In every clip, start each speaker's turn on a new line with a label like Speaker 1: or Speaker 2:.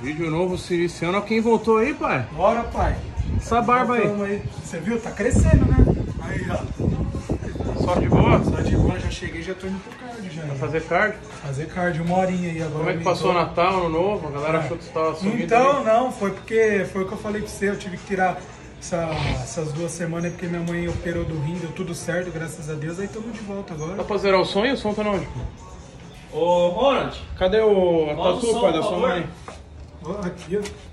Speaker 1: Vídeo novo se iniciando. Quem voltou aí, pai?
Speaker 2: Bora, pai.
Speaker 1: Essa barba aí.
Speaker 2: Aí. Você viu? Tá crescendo, né? Aí, ó.
Speaker 1: Só de boa?
Speaker 2: Só de boa, já cheguei, já tô indo pro card já.
Speaker 1: Pra fazer card?
Speaker 2: Fazer card, uma horinha aí agora.
Speaker 1: Como é que passou o Natal, Ano Novo? A galera achou que você tava subindo.
Speaker 2: Então, não, foi porque foi o que eu falei pra você, eu tive que tirar essa- essas duas semanas porque minha mãe operou do rim, deu tudo certo, graças a Deus, aí estamos de volta
Speaker 1: Dá
Speaker 2: agora.
Speaker 1: pra zerar o e o som tá onde?
Speaker 3: Ô, Ronald,
Speaker 1: Cadê o a
Speaker 3: o
Speaker 1: tatu, pai, da sua
Speaker 3: favor.
Speaker 1: mãe?
Speaker 2: Ó, Aqui, ó.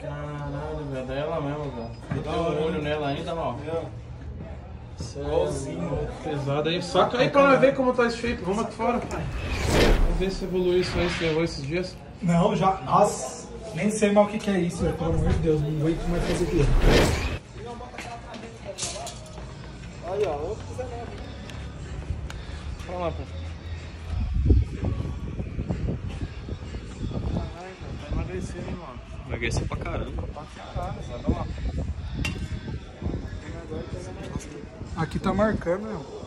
Speaker 3: Caralho, velho, dela mesmo, velho.
Speaker 2: Hora,
Speaker 3: um olho nela ainda, ó.
Speaker 2: Igualzinho.
Speaker 1: Pesado aí. Saca aí pra nós ver como tá esse shape. Vamos aqui fora. Vamos ver se evoluiu isso aí, se levou esses dias.
Speaker 2: Não, já. Nossa, nem sei mal o que, que é isso, velho, pelo amor de Deus, não aguento mais fazer aquilo. Aí, ó, fiz nada.
Speaker 1: Vamos lá, pai. Caralho, tá emagrecendo, hein, mano.
Speaker 3: Emagreceu pra caramba.
Speaker 2: Aqui tá marcando, meu.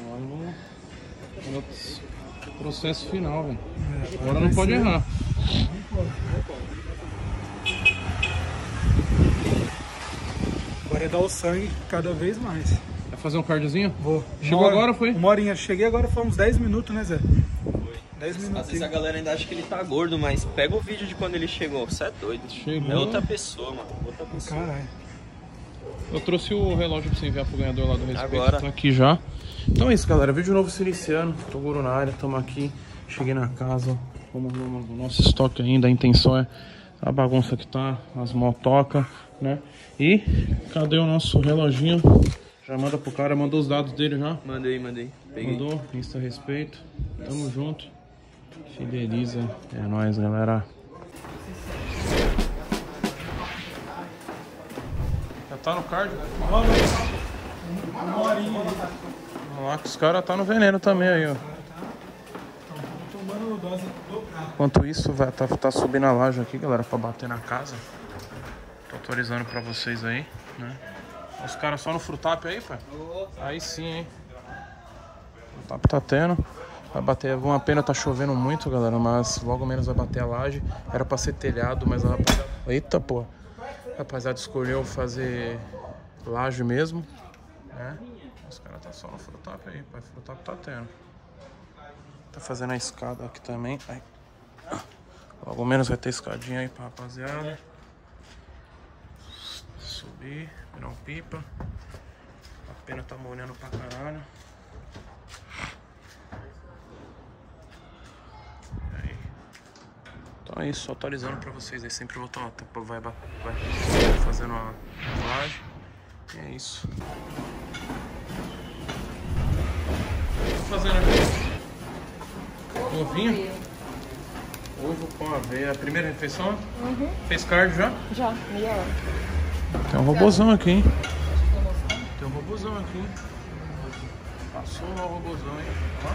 Speaker 1: Agora no, no processo final, velho.
Speaker 2: É,
Speaker 1: Agora não
Speaker 2: vai
Speaker 1: pode errar.
Speaker 2: Agora é dar o sangue cada vez mais.
Speaker 1: Vai fazer um cardzinho?
Speaker 2: Vou.
Speaker 1: Chegou
Speaker 2: hora-
Speaker 1: agora, foi?
Speaker 2: Uma horinha. Cheguei agora, foi uns 10 minutos, né, Zé? 10
Speaker 3: Às vezes a
Speaker 2: minutos.
Speaker 3: galera ainda acha que ele tá gordo, mas pega o vídeo de quando ele chegou. Você é doido.
Speaker 1: Chegou.
Speaker 3: É outra pessoa, mano. Outra pessoa.
Speaker 2: Caralho.
Speaker 1: Eu trouxe o relógio pra você enviar pro ganhador lá do respeito.
Speaker 3: Agora.
Speaker 1: Tá aqui já. Então é isso, galera. Vídeo novo se iniciando. Toguro na área, tamo aqui. Cheguei na casa. Vamos ver o nosso estoque ainda. A intenção é a bagunça que tá, as motocas, né? E cadê o nosso reloginho? Já manda pro cara, mandou os dados dele já.
Speaker 3: Mandei, mandei. Peguei.
Speaker 1: Mandou, Insta Respeito. Tamo junto. Fideliza. É nóis, galera. Já tá no card?
Speaker 2: Uma horinha aí.
Speaker 1: Vamos lá que os caras tá no veneno também aí, ó.
Speaker 2: Tomando dose dobrada.
Speaker 1: Enquanto isso, vai tá, tá subindo a laje aqui, galera, pra bater na casa. Tô autorizando pra vocês aí, né? Os caras só no frutap aí, pai? Aí sim, hein? Frutap tá tendo. Vai bater, uma pena tá chovendo muito, galera, mas logo menos vai bater a laje. Era pra ser telhado, mas a rapaziada... Eita, pô! A rapaziada escolheu fazer laje mesmo, né? Os caras tá só no frutap aí, pai. Frutap tá tendo. Tá fazendo a escada aqui também. Ai. Logo menos vai ter escadinha aí pra rapaziada. Subir, virar um pipa. A pena tá molhando pra caralho. Aí. Então é isso, atualizando pra vocês aí. Sempre vou estar vai, vai, fazendo a laje. E é isso. Fazendo aqui. Ovinho? Ovo com aveia. A primeira refeição? Fez cardio já?
Speaker 4: Já, meia hora.
Speaker 1: Tem um robozão aqui, hein? Tem um robozão aqui, hein? Passou lá o robozão, hein? Ó.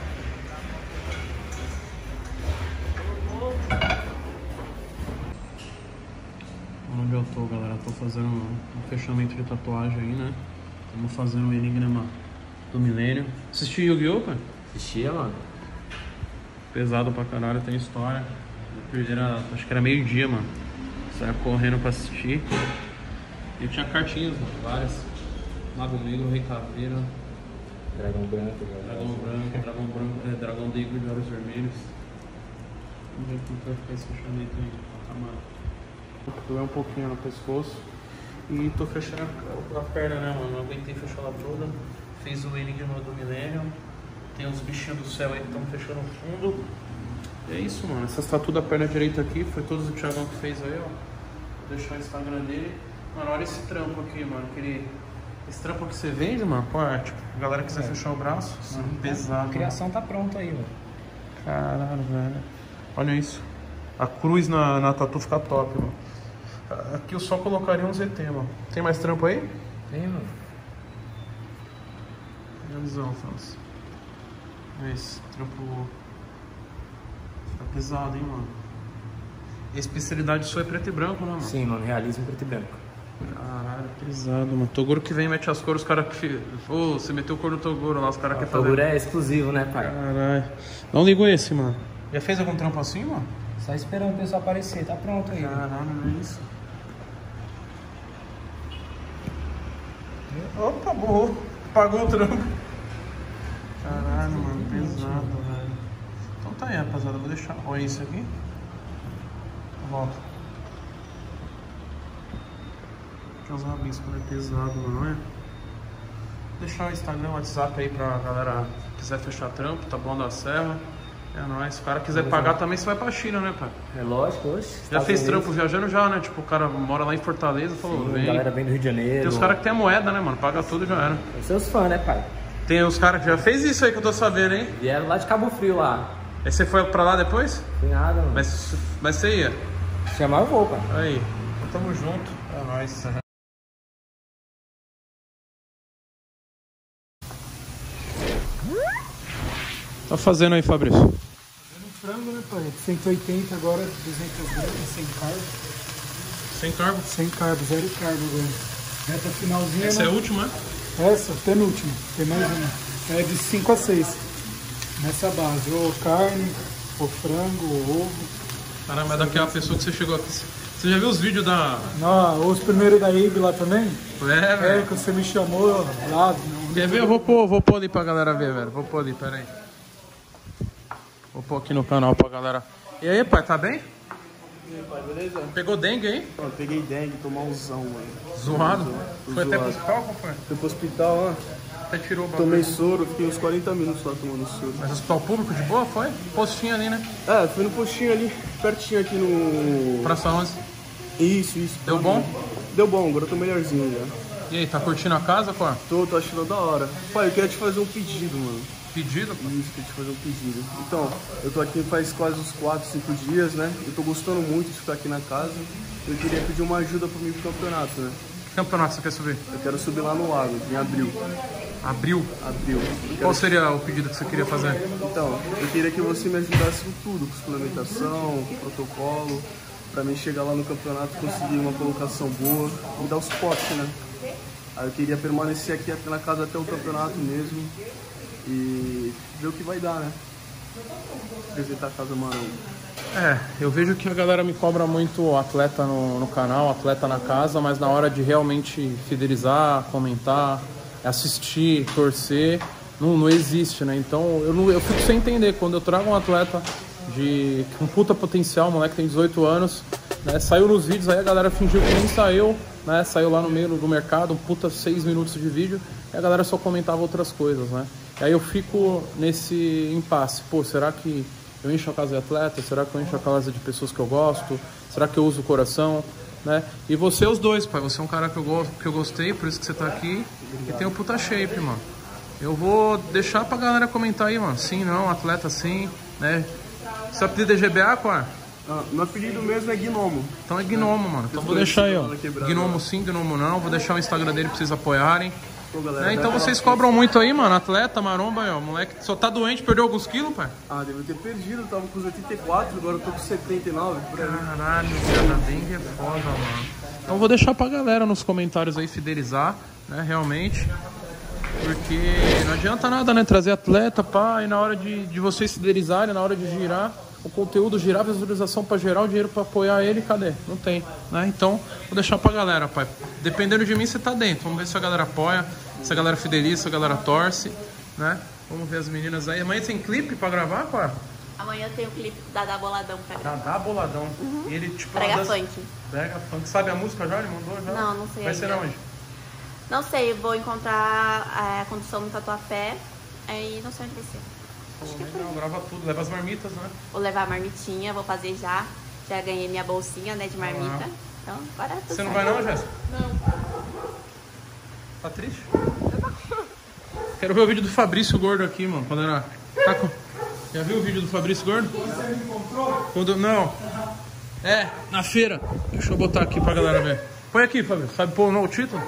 Speaker 1: Onde eu tô, galera? Tô fazendo um fechamento de tatuagem aí, né? Estamos fazendo o Enigma do Milênio. Assisti Yu-Gi-Oh, cara?
Speaker 3: Assistia, mano.
Speaker 1: Pesado pra caralho, tem história. Eu perdi, era, acho que era meio-dia, mano. Saia correndo pra assistir. E eu tinha cartinhas, mano, várias. Mago Negro, Rei Caveira,
Speaker 3: Dragão branco,
Speaker 1: Dragão Branco, Dragão Branco, é, Dragão Negro de Olhos Vermelhos. Vamos ver como vai ficar esse fechamento aí. Mano. Doeu um pouquinho no pescoço. E tô fechando a, a perna, né, mano? Não aguentei fechar ela toda. Fiz o Enigma do Millennium. Tem os bichinhos do céu aí que estão fechando o fundo. E é isso, mano. Essa tatu da perna direita aqui foi todos o Thiagão que fez aí, ó. Vou deixar o Instagram dele. Mano, olha esse trampo aqui, mano. Aquele. Esse trampo que você vende, mano, pô, é, tipo, a galera quiser fechar o braço, é pesado.
Speaker 5: A criação tá pronta aí, mano.
Speaker 1: Caralho, velho. Olha isso. A cruz na, na tatu fica top, mano. Aqui eu só colocaria um ZT, mano. Tem mais trampo aí?
Speaker 5: Tem, mano.
Speaker 1: Visão, França. Esse trampo. Tá pesado, hein, mano. A especialidade sua é preto e branco, né, mano?
Speaker 5: Sim, mano, realismo preto e branco.
Speaker 1: Pesado, mano. Toguro que vem mete as cores, os caras que. Ô, você meteu cor no Toguro lá, os caras querem
Speaker 5: O
Speaker 1: fazer.
Speaker 5: Toguro é exclusivo, né, pai?
Speaker 1: Caralho. Não ligo esse, mano. Já fez algum trampo assim, mano?
Speaker 5: Só esperando o pessoal aparecer, tá pronto aí.
Speaker 1: Caralho, não é isso. Opa, borrou. Pagou o trampo. Caralho, mano, pesado, velho. Então tá aí, rapaziada. Vou deixar. Olha isso aqui. Volta. Eu usar rabisco, né? Pesado, não é? Vou deixar o Instagram, o WhatsApp aí pra galera que quiser fechar trampo, tá bom da serra. É nóis. Se o cara quiser pagar também, você vai pra China, né, pai?
Speaker 5: É lógico, hoje.
Speaker 1: Já fez trampo viajando já, né? Tipo, o cara mora lá em Fortaleza, falou, vem.
Speaker 5: galera bem do Rio de Janeiro.
Speaker 1: Tem os caras que tem a moeda, né, mano? Paga tudo e já era.
Speaker 5: Os seus fãs, né, pai?
Speaker 1: Tem os caras que já fez isso aí que eu tô sabendo, hein?
Speaker 5: Vieram lá de Cabo Frio lá.
Speaker 1: Aí você foi pra lá depois?
Speaker 5: Tem nada, mano.
Speaker 1: Mas, mas você ia?
Speaker 5: Se chamar eu vou, pai.
Speaker 1: Aí. Então tamo junto. É nóis. Tá fazendo aí, Fabrício?
Speaker 2: Frango, né, pai? 180 agora, 200 gramas, sem carbo.
Speaker 1: Sem carbo.
Speaker 2: Sem carbo, zero carbo agora. Reta finalzinha,
Speaker 1: Essa é
Speaker 2: né?
Speaker 1: a última, né?
Speaker 2: Essa, penúltima. Tem mais uma. É de 5 a 6. Nessa base. Ou carne, ou frango, ou ovo.
Speaker 1: Caramba, mas daquela pessoa que você chegou aqui. Você já viu os vídeos da.
Speaker 2: Não, os primeiros da Ibe lá também?
Speaker 1: É,
Speaker 2: É,
Speaker 1: velho.
Speaker 2: que você me chamou lá.
Speaker 1: Quer ver? Eu vou pôr, vou pôr ali pra galera ver, velho. Vou pôr ali, pera aí. Vou pôr aqui no canal pra galera. E aí, pai, tá bem?
Speaker 4: Beleza?
Speaker 1: Pegou dengue aí?
Speaker 4: Ó, peguei dengue, tô malzão, mano.
Speaker 1: Zoado? Foi até pro
Speaker 4: zoado.
Speaker 1: hospital, qual foi?
Speaker 4: Pro hospital, ó.
Speaker 1: Até tirou o bagulho.
Speaker 4: Tomei soro, fiquei uns 40 minutos lá tomando soro.
Speaker 1: Mas hospital público de boa, foi? Postinho ali, né?
Speaker 4: É, fui no postinho ali, pertinho aqui no.
Speaker 1: Praça 11.
Speaker 4: Isso, isso.
Speaker 1: Deu bom?
Speaker 4: Deu bom, agora eu tô melhorzinho já.
Speaker 1: E aí, tá curtindo a casa, qual?
Speaker 4: Tô, tô achando da hora. Pai, eu queria te fazer um pedido, mano.
Speaker 1: Pedido?
Speaker 4: Isso, queria te fazer um pedido. Então, eu tô aqui faz quase uns 4, 5 dias, né? Eu tô gostando muito de ficar aqui na casa. Eu queria pedir uma ajuda pra mim pro campeonato, né?
Speaker 1: Que campeonato você quer subir?
Speaker 4: Eu quero subir lá no lago, em abril.
Speaker 1: Abril.
Speaker 4: Abril. Quero
Speaker 1: Qual seria o pedido que você queria fazer?
Speaker 4: Então, eu queria que você me ajudasse com tudo, com suplementação, com protocolo, pra mim chegar lá no campeonato conseguir uma colocação boa, me dar o suporte, né? Aí eu queria permanecer aqui na casa até o campeonato mesmo e ver o que vai dar, né? Apresentar a casa Marão.
Speaker 1: É, eu vejo que a galera me cobra muito atleta no, no canal, atleta na casa, mas na hora de realmente fidelizar, comentar, assistir, torcer, não, não existe, né? Então eu, não, eu fico sem entender. Quando eu trago um atleta de com puta potencial, moleque tem 18 anos, né? Saiu nos vídeos, aí a galera fingiu que nem saiu, né? Saiu lá no meio do mercado, um puta 6 minutos de vídeo, e a galera só comentava outras coisas, né? Aí eu fico nesse impasse, pô, será que eu encho a casa de atleta? Será que eu encho a casa de pessoas que eu gosto? Será que eu uso o coração? Né? E você os dois, pai. Você é um cara que eu, gosto, que eu gostei, por isso que você tá aqui. E tem o puta shape, mano. Eu vou deixar pra galera comentar aí, mano. Sim, não, atleta sim, né? Você apelido é GBA, qual?
Speaker 4: Ah, meu apelido mesmo é Gnomo.
Speaker 1: Então é Gnomo, mano. Então vou deixar aí, ó. Gnomo sim, Gnomo não. Vou deixar o Instagram dele pra vocês apoiarem.
Speaker 4: Pô, galera,
Speaker 1: Né? Então vocês cobram muito aí, mano. Atleta, maromba, ó. Moleque só tá doente, perdeu alguns quilos, pai.
Speaker 4: Ah, devo ter perdido, eu tava com os 84, agora eu tô com 79, por aí.
Speaker 1: Caralho, cara, dengue é foda, mano. Então vou deixar pra galera nos comentários aí fidelizar, né, realmente. Porque não adianta nada, né, trazer atleta, pá, e na hora de, de vocês fidelizarem, na hora de girar, o conteúdo girar, visualização pra gerar, o dinheiro pra apoiar ele, cadê? Não tem, né? Então, vou deixar pra galera, pai. Dependendo de mim, você tá dentro. Vamos ver se a galera apoia, se a galera fideliza, se a galera torce, né? Vamos ver as meninas aí. Amanhã tem clipe pra gravar, qual?
Speaker 6: Amanhã tem o clipe da Dá Boladão pra gravar.
Speaker 1: Dá boladão. E ele, tipo,
Speaker 6: Prega
Speaker 1: das-
Speaker 6: funk.
Speaker 1: Prega funk. Sabe a música já? Ele mandou já?
Speaker 6: Não, não sei
Speaker 1: Vai ser onde?
Speaker 6: Não sei, vou encontrar é, a condução no Tatuapé. Aí não sei onde vai ser.
Speaker 1: Pô, legal, grava tudo. Leva as marmitas, né?
Speaker 6: Vou levar a marmitinha, vou fazer já. Já ganhei minha bolsinha, né, de marmita. Então, agora tudo
Speaker 1: Você não vai não, Jéssica? Não. Tá triste? Quero ver o vídeo do Fabrício Gordo aqui, mano. Quando era... Tá com... Já viu o vídeo do Fabrício Gordo? Quando... Não. É, na feira. Deixa eu botar aqui pra galera ver. Põe aqui, Fabrício. Sabe pôr o título?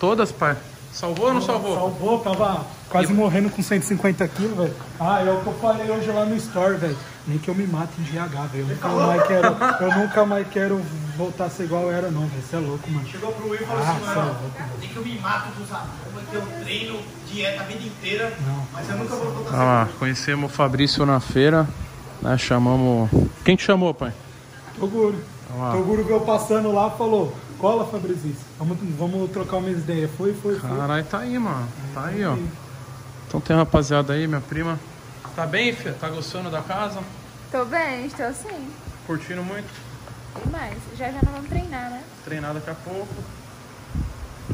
Speaker 1: Todas, pai. Salvou ou não salvou?
Speaker 2: Salvou, tava quase morrendo com 150 quilos, velho. Ah, é o que eu falei hoje lá no store, velho. Nem que eu me mate em GH, velho. Eu nunca mais quero, eu nunca mais quero voltar a ser igual eu era, não, velho. Você é louco, mano.
Speaker 7: Chegou pro Will e falou
Speaker 2: Ah,
Speaker 7: assim,
Speaker 2: é
Speaker 7: mano, nem que eu me mato dos amigos, que eu treino, dieta a vida inteira, mas eu nunca vou voltar a
Speaker 1: Olha lá, conhecemos o Fabrício na feira, né? Chamamos. Quem te chamou, pai?
Speaker 2: Toguro. Toguro veio passando lá e falou: Cola, Fabrício. Vamos, vamos trocar umas ideias. Foi, foi, foi.
Speaker 1: Caralho, tá aí, mano. Tá aí, ó. Então tem uma rapaziada aí, minha prima. Tá bem, filha? Tá gostando da casa?
Speaker 8: Tô bem, estou sim.
Speaker 1: Curtindo muito?
Speaker 8: Demais. Já já não vamos treinar, né?
Speaker 1: Treinar daqui a pouco.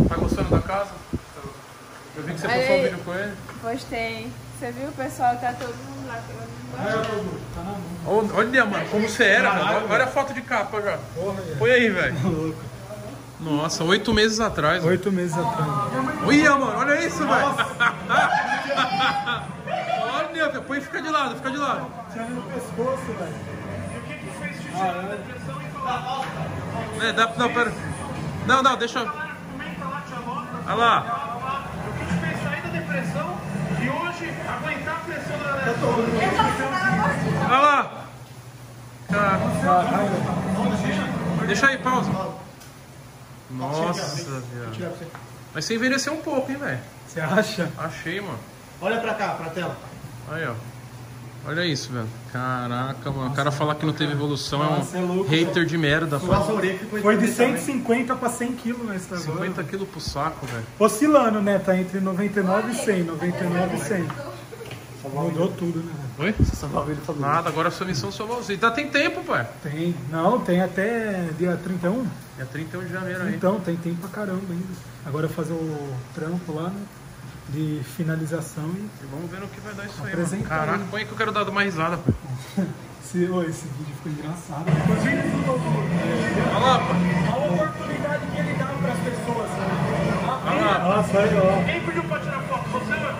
Speaker 1: Tá gostando da casa? Eu vi que você
Speaker 8: Olha
Speaker 1: postou um
Speaker 8: aí.
Speaker 1: vídeo com ele.
Speaker 8: Postei. Você viu? O pessoal tá todo mundo lá. Todo mundo
Speaker 1: Olha, olha, mano, como você era, velho. Olha a foto de capa já. Põe aí, velho. Nossa, oito meses atrás.
Speaker 2: Oito meses atrás.
Speaker 1: Olha, mano, olha isso, velho. olha, velho. Põe, fica de lado, fica de lado.
Speaker 2: Tinha no pescoço, velho.
Speaker 1: É, dá, não, pera. Não, não, deixa. eu- Olha lá.
Speaker 7: sair da depressão e hoje aguentar a pressão da
Speaker 1: Olha lá. Cara. Deixa aí, pausa. Nossa, viado. Mas você envelheceu um pouco, hein, velho?
Speaker 2: Você acha?
Speaker 1: Achei, mano.
Speaker 7: Olha pra cá, pra tela.
Speaker 1: Aí, ó. Olha isso, velho. Caraca, mano. O cara falar que não teve evolução
Speaker 2: Nossa,
Speaker 1: é
Speaker 2: é
Speaker 1: um
Speaker 2: louco,
Speaker 1: hater de merda.
Speaker 7: Ficou
Speaker 2: Foi de
Speaker 7: também.
Speaker 2: 150 pra 100 quilos nesse agora.
Speaker 1: 50 quilos pro saco, velho.
Speaker 2: Oscilando, né? Tá entre 99 e 100. 99 e 100. Mudou tudo, né?
Speaker 1: Oi? Nada, agora a sua missão só você. Ainda tem tempo, pai.
Speaker 2: Tem. Não, tem até dia 31.
Speaker 1: É 31 de janeiro aí.
Speaker 2: Então, tem tempo pra caramba ainda. Agora fazer o trampo lá, né? De finalização e
Speaker 1: E vamos ver no que vai dar isso aí,
Speaker 2: Apresenta
Speaker 1: mano. Caraca,
Speaker 2: aí.
Speaker 1: põe que eu quero dar uma risada, pai.
Speaker 2: se, ô, esse vídeo ficou engraçado.
Speaker 1: Olha lá, pai.
Speaker 2: A oportunidade que ele dá pras pessoas.
Speaker 1: Olha lá.
Speaker 2: Nossa, aí, ó.
Speaker 7: Quem pediu pra tirar foto? Você, mano?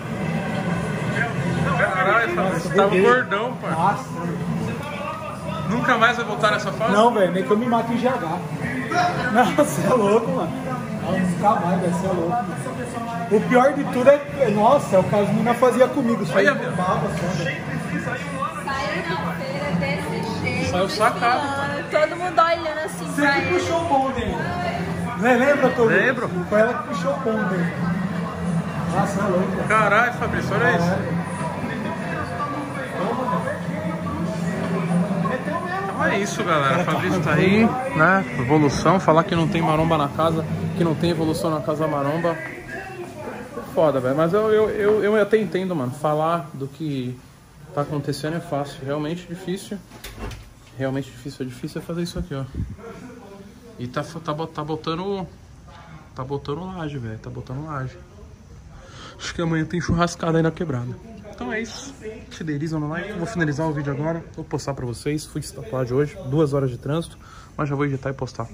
Speaker 1: Caralho,
Speaker 2: Nossa,
Speaker 1: você tava
Speaker 2: buguei.
Speaker 1: gordão, pai.
Speaker 2: Nossa.
Speaker 1: Nunca mais vai voltar nessa fase?
Speaker 2: Não, velho, nem que eu me mato em GH. Não, você é louco, mano. Não, nunca mais, velho, você é louco. Mano. O pior de tudo é. Nossa, é o que as meninas faziam comigo. Só
Speaker 1: meu.
Speaker 2: baba, só, velho.
Speaker 8: Saiu na feira desse jeito.
Speaker 1: Saiu sacado.
Speaker 8: Todo mundo olhando assim
Speaker 2: Você que puxou o bonde. Né, lembra, Todo?
Speaker 1: Lembro.
Speaker 2: Foi ela que puxou o bonde. Nossa, é louco.
Speaker 1: Caralho, Fabrício, olha isso. Então é isso, galera. Fabrício tá aí, né? Evolução. Falar que não tem maromba na casa, que não tem evolução na casa maromba. Foda, velho. Mas eu, eu, eu, eu até entendo, mano. Falar do que tá acontecendo é fácil. Realmente difícil. Realmente difícil. É difícil é fazer isso aqui, ó. E tá, tá, tá botando. Tá botando laje, velho. Tá botando laje. Acho que amanhã tem churrascada aí na quebrada. Então é isso. Fidelizam no like. Vou finalizar o vídeo agora. Vou postar pra vocês. Fui de hoje. Duas horas de trânsito. Mas já vou editar e postar.